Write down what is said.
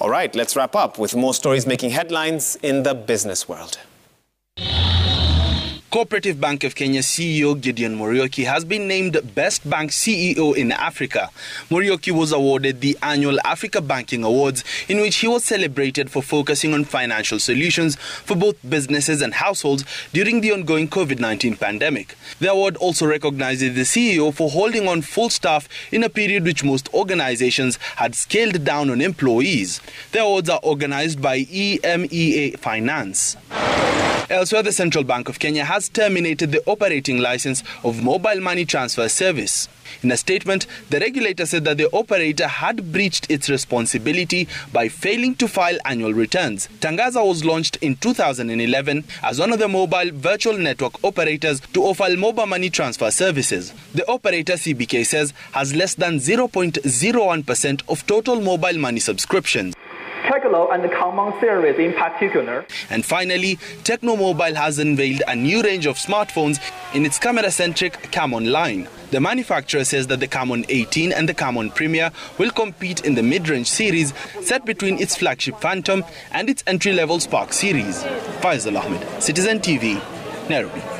All right, let's wrap up with more stories making headlines in the business world. Cooperative Bank of Kenya CEO Gideon Muriuki has been named Best Bank CEO in Africa. Muriuki was awarded the annual Africa Banking Awards, in which he was celebrated for focusing on financial solutions for both businesses and households during the ongoing COVID 19 pandemic. The award also recognizes the CEO for holding on full staff in a period which most organizations had scaled down on employees. The awards are organized by EMEA Finance. Elsewhere, the Central Bank of Kenya has terminated the operating license of mobile money transfer service. In a statement, the regulator said that the operator had breached its responsibility by failing to file annual returns. Tangaza was launched in 2011 as one of the mobile virtual network operators to offer mobile money transfer services. The operator, CBK says, has less than 0.01% of total mobile money subscriptions. Tecno and the Camon Series in particular. And finally, Tecno Mobile has unveiled a new range of smartphones in its camera-centric Camon line. The manufacturer says that the Camon 18 and the Camon Premier will compete in the mid-range series set between its flagship Phantom and its entry-level Spark series. Faisal Ahmed, Citizen TV, Nairobi.